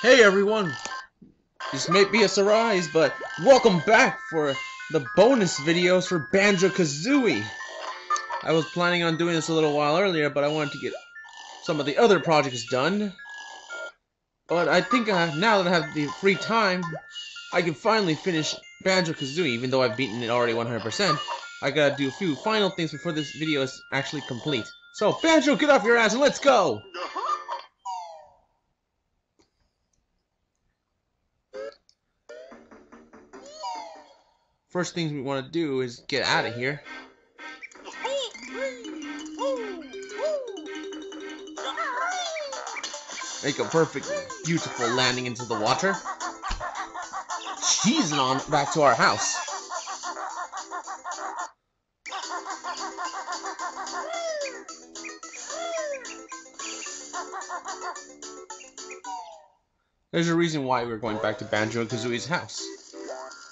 Hey everyone! This may be a surprise, but welcome back for the bonus videos for Banjo-Kazooie! I was planning on doing this a little while earlier, but I wanted to get some of the other projects done. But I think uh, now that I have the free time, I can finally finish Banjo-Kazooie, even though I've beaten it already 100%. I gotta do a few final things before this video is actually complete. So, Banjo, get off your ass and let's go! First things we want to do is get out of here. Make a perfect, beautiful landing into the water. Cheesing on back to our house. There's a reason why we're going back to Banjo-Kazooie's house.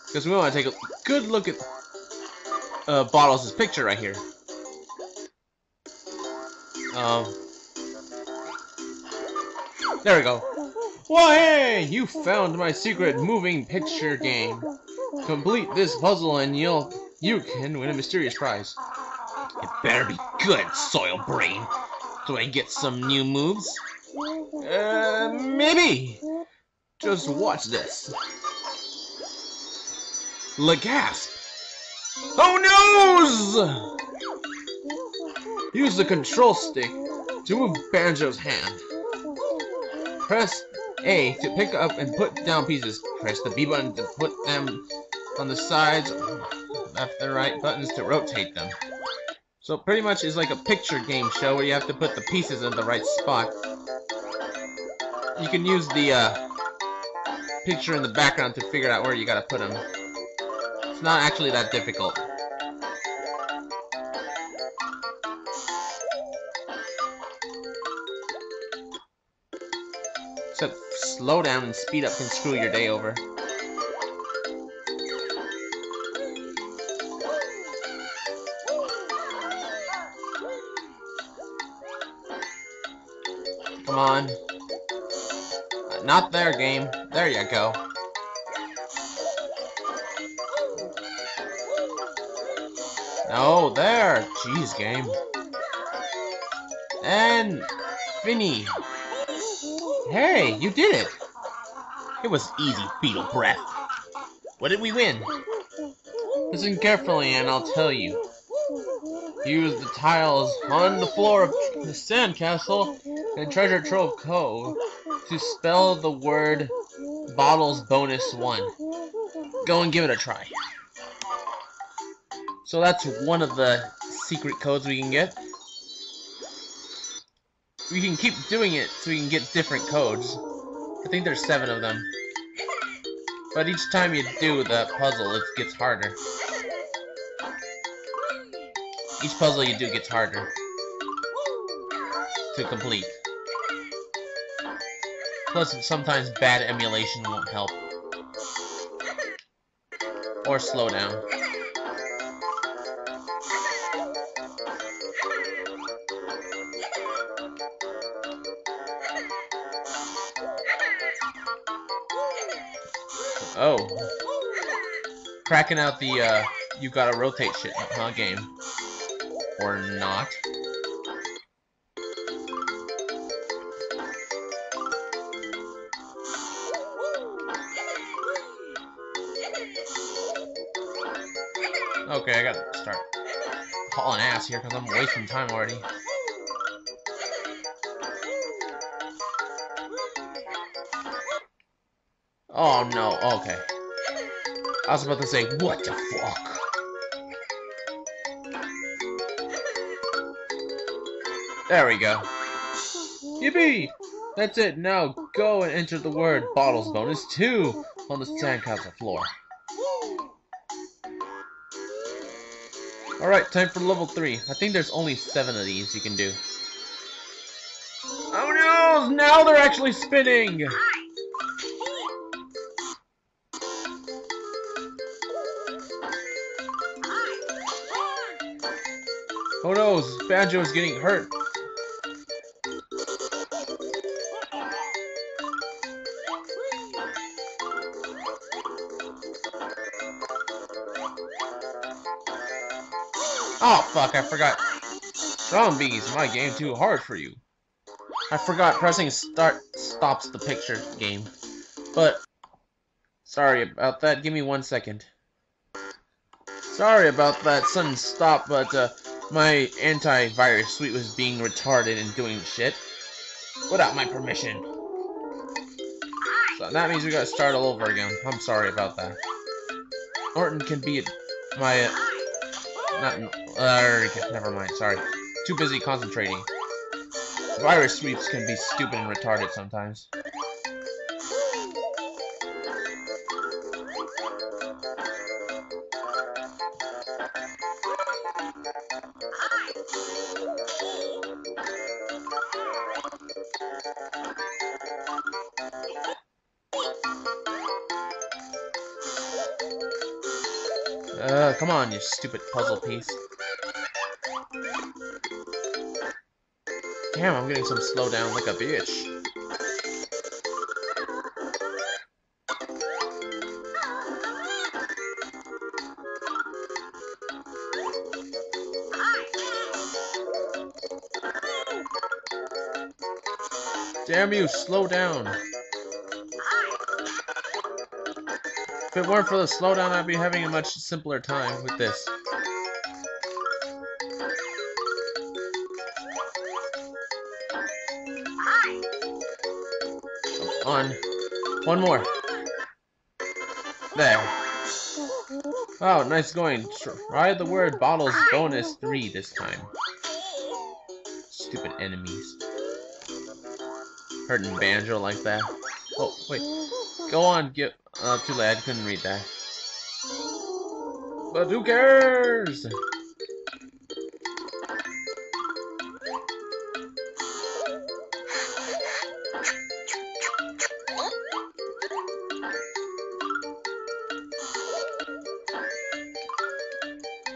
Because we want to take a good look at uh, Bottles' picture right here. Um, there we go. Well, hey! You found my secret moving picture game. Complete this puzzle and you'll you can win a mysterious prize. It better be good, soil brain. Do I get some new moves? Uh, maybe. Just watch this. Legasp. Oh no! Use the control stick to move Banjo's hand. Press A to pick up and put down pieces. Press the B button to put them on the sides, left and right buttons to rotate them. So pretty much it's like a picture game show where you have to put the pieces in the right spot. You can use the uh, picture in the background to figure out where you gotta put them. It's not actually that difficult. So slow down and speed up can screw your day over. Come on. Uh, not there, game. There you go. No, there! Jeez, game. And... Finny. Hey, you did it! It was easy, Beetle Breath. What did we win? Listen carefully and I'll tell you. Use the tiles on the floor of the sandcastle and treasure trove cove to spell the word bottles bonus one. Go and give it a try. So that's one of the secret codes we can get. We can keep doing it so we can get different codes. I think there's seven of them. But each time you do the puzzle, it gets harder. Each puzzle you do gets harder to complete. Plus, sometimes bad emulation won't help. Or slow down. Oh. Cracking out the, uh, you gotta rotate shit, huh, game. Or not. Okay, I gotta start hauling ass here because I'm wasting time already. Oh no, okay. I was about to say, what the fuck? There we go. Yippee! That's it, now go and enter the word bottles bonus 2 on the sandcastle floor. Alright, time for level 3. I think there's only 7 of these you can do. Oh no! Now they're actually spinning! knows? Banjo is getting hurt. Oh fuck, I forgot. Zombies, my game too hard for you. I forgot pressing start stops the picture game. But, sorry about that, give me one second. Sorry about that sudden stop, but uh, my antivirus suite was being retarded and doing shit without my permission. So that means we gotta start all over again. I'm sorry about that. Norton can be my... Uh, not... Uh, never mind, sorry. Too busy concentrating. Virus sweeps can be stupid and retarded sometimes. Uh, come on, you stupid puzzle piece. Damn, I'm getting some slowdown like a bitch. Damn you, slow down. If it weren't for the slowdown, I'd be having a much simpler time with this. on. One more. There. Oh, nice going. Try the word bottles bonus 3 this time. Stupid enemies. Hurting Banjo like that. Oh, wait. Go on, get... Uh, too late, I couldn't read that. But who cares?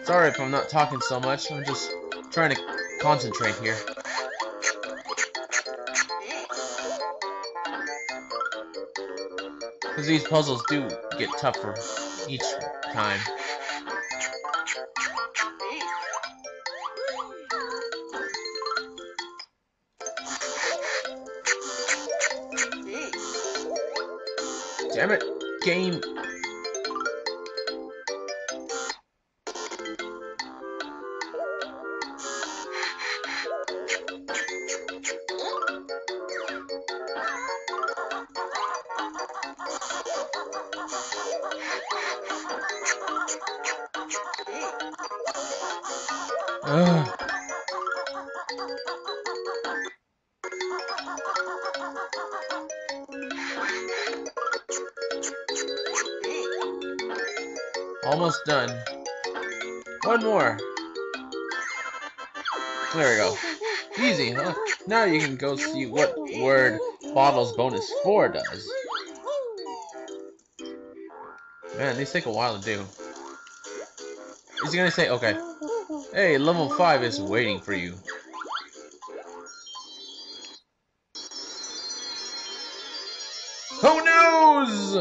Sorry if I'm not talking so much, I'm just trying to concentrate here. Because these puzzles do get tougher each time. Damn it, game Almost done. One more. There we go. Easy, huh? Now you can go see what word Bottles Bonus 4 does. Man, these take a while to do. Is he gonna say, okay, Hey, level 5 is waiting for you. Who knows?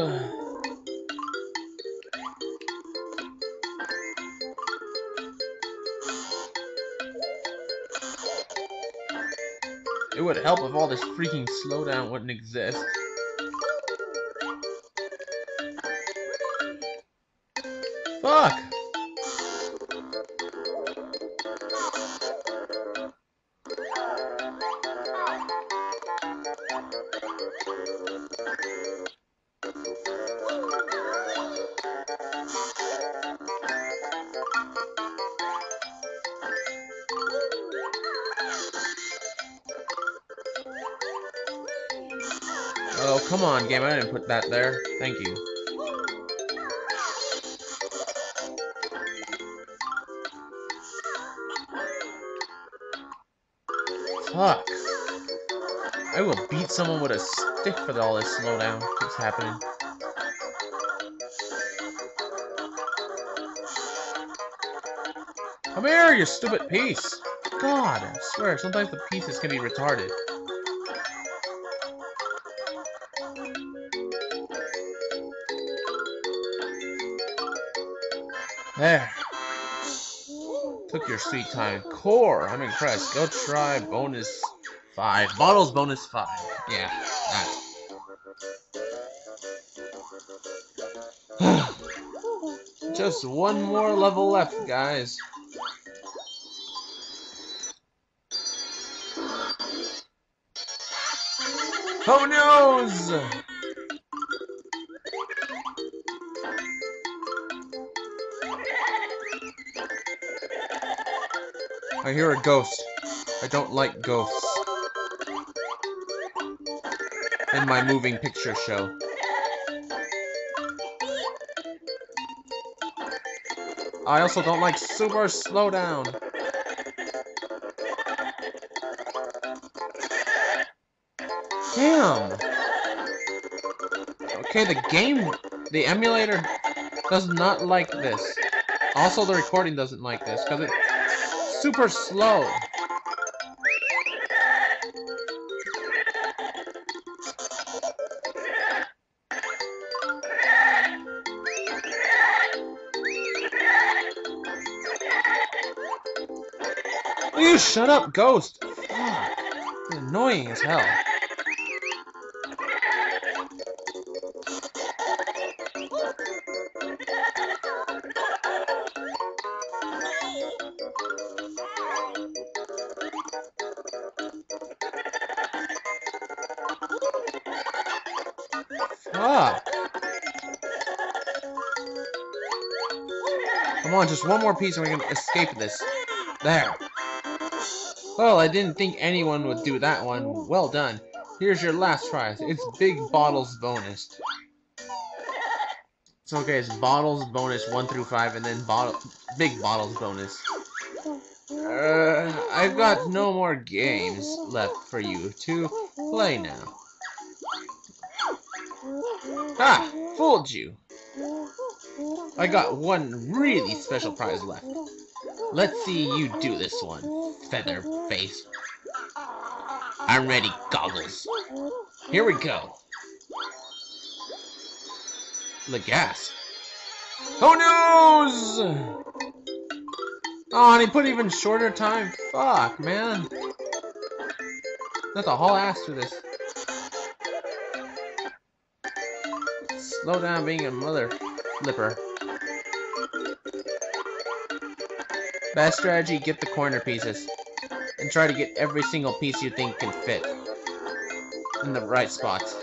It would help if all this freaking slowdown wouldn't exist. Come on, game. I didn't put that there. Thank you. Fuck. I will beat someone with a stick for all this slowdown keeps happening. Come here, you stupid piece! God, I swear, sometimes the pieces can be retarded. There. Took your sweet time. Core, I'm impressed. Go try bonus five. Bottles bonus five. Yeah, that. Just one more level left, guys. Who knows? I hear a ghost. I don't like ghosts. In my moving picture show. I also don't like super slowdown. Damn. Okay, the game, the emulator does not like this. Also, the recording doesn't like this because it's super slow. Will you shut up, ghost? Ah, Fuck. It's annoying as hell. Fuck. Come on, just one more piece and we can escape this. There. Well, I didn't think anyone would do that one. Well done. Here's your last prize. It's Big Bottles bonus. It's okay, it's Bottles bonus 1 through 5, and then bottle, Big Bottles bonus. Uh, I've got no more games left for you to play now. Ah, fooled you. I got one really special prize left. Let's see you do this one, feather face. I'm ready, goggles. Here we go. Legas. Who knows? Oh, and he put even shorter time. Fuck, man. That's a whole ass to this. Slow down being a mother flipper. Best strategy, get the corner pieces. And try to get every single piece you think can fit. In the right spots.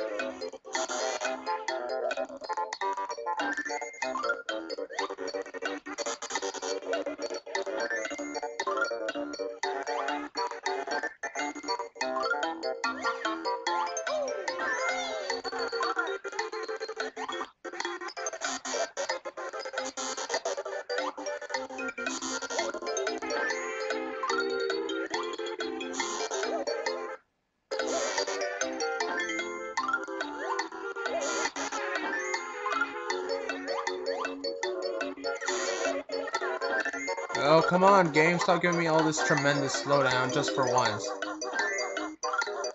Come on, game. Stop giving me all this tremendous slowdown just for once.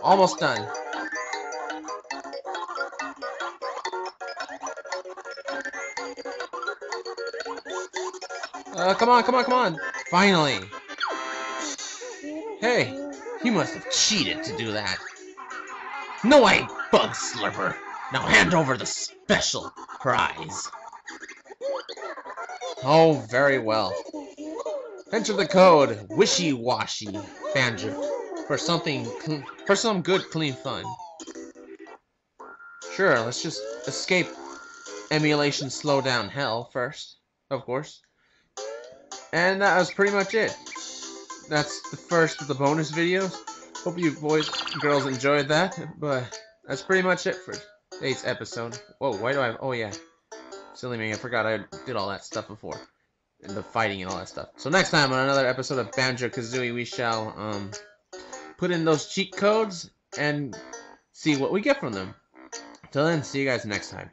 Almost done. Uh, come on, come on, come on. Finally. Hey, you must have cheated to do that. No way, Bug Slurper. Now hand over the special prize. Oh, very well. Enter the code Wishy Washy Banjo for something for some good clean fun. Sure, let's just escape emulation slow down hell first, of course. And that was pretty much it. That's the first of the bonus videos. Hope you boys and girls enjoyed that, but that's pretty much it for today's episode. Whoa, why do I oh yeah. Silly me, I forgot I did all that stuff before and the fighting and all that stuff. So next time on another episode of Banjo-Kazooie, we shall um, put in those cheat codes and see what we get from them. Till then, see you guys next time.